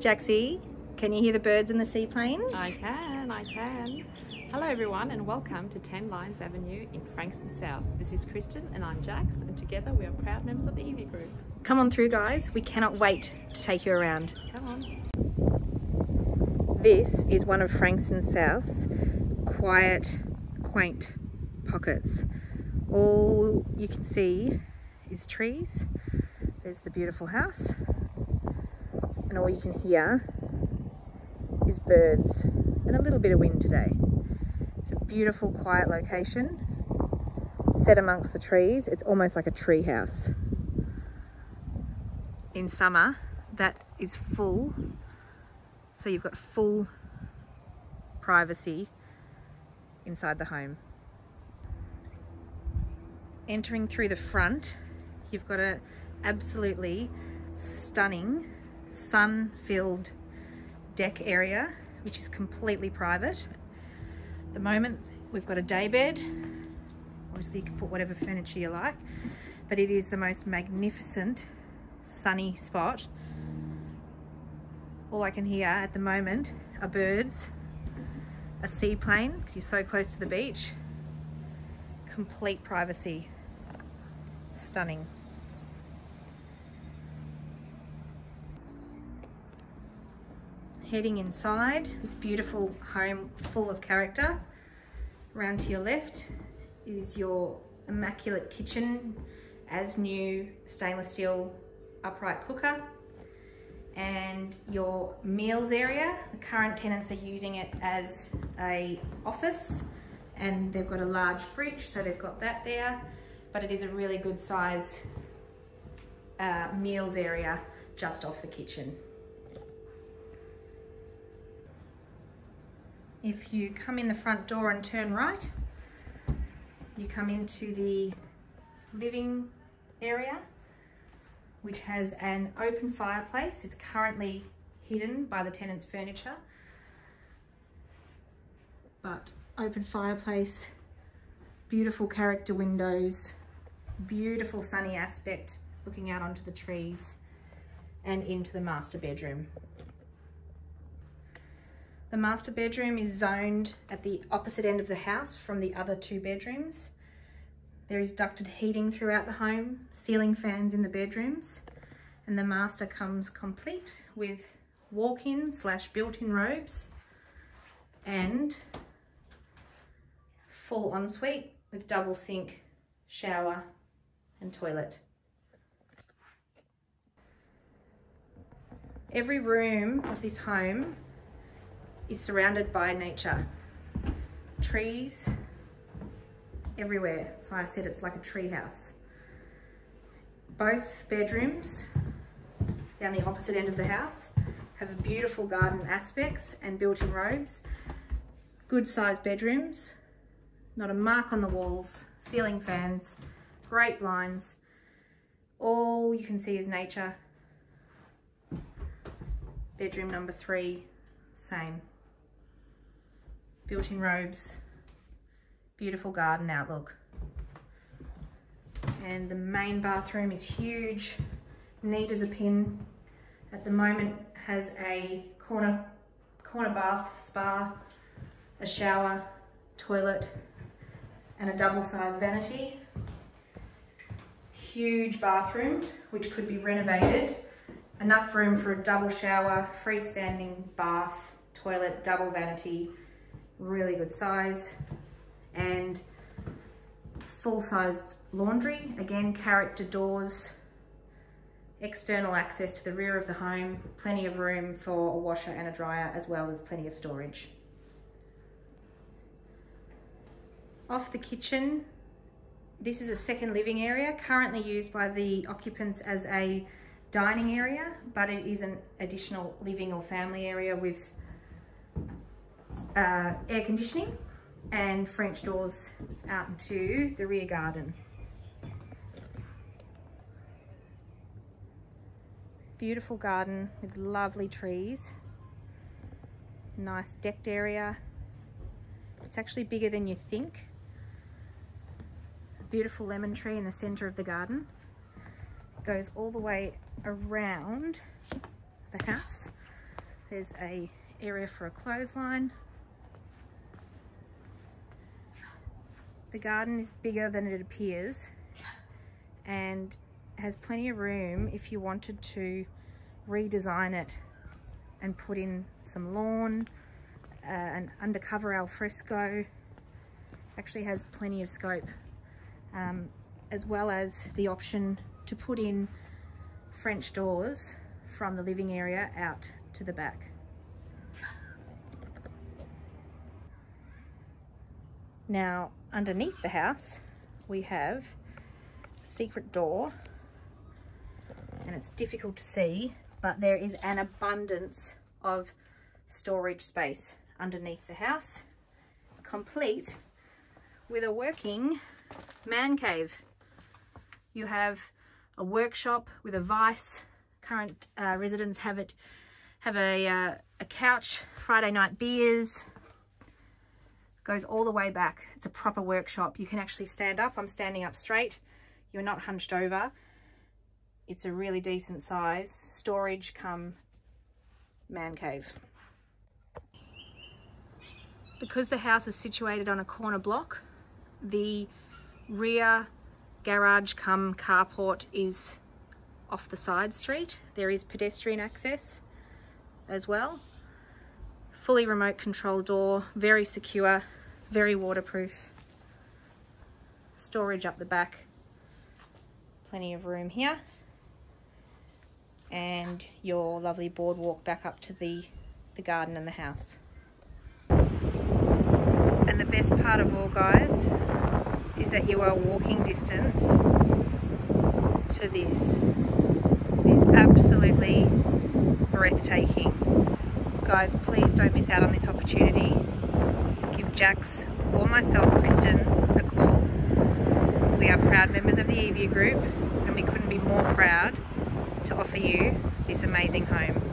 Jaxie, can you hear the birds and the seaplanes? I can, I can. Hello everyone and welcome to 10 Lyons Avenue in Frankston South. This is Kristen and I'm Jax and together we are proud members of the Evie Group. Come on through guys, we cannot wait to take you around. Come on. This is one of Frankston South's quiet, quaint pockets. All you can see is trees. There's the beautiful house and all you can hear is birds and a little bit of wind today. It's a beautiful quiet location set amongst the trees. It's almost like a tree house. In summer that is full so you've got full privacy inside the home. Entering through the front you've got a absolutely stunning sun-filled deck area, which is completely private. At the moment, we've got a day bed. Obviously, you can put whatever furniture you like, but it is the most magnificent sunny spot. All I can hear at the moment are birds, a seaplane, because you're so close to the beach, complete privacy. Stunning. Heading inside this beautiful home full of character. Around to your left is your immaculate kitchen as new stainless steel upright cooker and your meals area. The current tenants are using it as a office and they've got a large fridge so they've got that there but it is a really good size uh, meals area just off the kitchen. If you come in the front door and turn right, you come into the living area, which has an open fireplace. It's currently hidden by the tenant's furniture, but open fireplace, beautiful character windows, beautiful sunny aspect looking out onto the trees and into the master bedroom. The master bedroom is zoned at the opposite end of the house from the other two bedrooms. There is ducted heating throughout the home, ceiling fans in the bedrooms, and the master comes complete with walk-in slash built-in robes and full ensuite with double sink, shower and toilet. Every room of this home is surrounded by nature. Trees everywhere. That's why I said it's like a tree house. Both bedrooms down the opposite end of the house have beautiful garden aspects and built-in robes. Good sized bedrooms, not a mark on the walls, ceiling fans, great blinds. All you can see is nature. Bedroom number three, same built-in robes, beautiful garden outlook. And the main bathroom is huge, neat as a pin. At the moment has a corner, corner bath, spa, a shower, toilet, and a double-sized vanity. Huge bathroom, which could be renovated. Enough room for a double shower, freestanding bath, toilet, double vanity, really good size. And full-sized laundry again character doors external access to the rear of the home plenty of room for a washer and a dryer as well as plenty of storage. Off the kitchen this is a second living area currently used by the occupants as a dining area but it is an additional living or family area with uh, air conditioning and French doors out into the rear garden. Beautiful garden with lovely trees. Nice decked area. It's actually bigger than you think. Beautiful lemon tree in the center of the garden. Goes all the way around the house There's a area for a clothesline. The garden is bigger than it appears and has plenty of room if you wanted to redesign it and put in some lawn, uh, an undercover alfresco. Actually has plenty of scope, um, as well as the option to put in French doors from the living area out to the back. Now, underneath the house, we have a secret door, and it's difficult to see, but there is an abundance of storage space underneath the house, complete with a working man cave. You have a workshop with a vice. Current uh, residents have it have a, uh, a couch, Friday night beers, goes all the way back. It's a proper workshop. You can actually stand up. I'm standing up straight. You're not hunched over. It's a really decent size. Storage come man cave. Because the house is situated on a corner block, the rear garage come carport is off the side street. There is pedestrian access as well. Fully remote control door, very secure, very waterproof. Storage up the back, plenty of room here. And your lovely boardwalk back up to the, the garden and the house. And the best part of all guys is that you are walking distance to this. It is absolutely breathtaking. Guys, please don't miss out on this opportunity. Jax or myself, Kristen, a call. We are proud members of the Evia Group and we couldn't be more proud to offer you this amazing home.